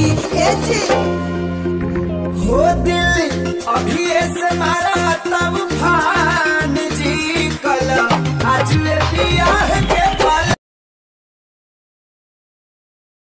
लीजिए तब भान जी कल आज पिया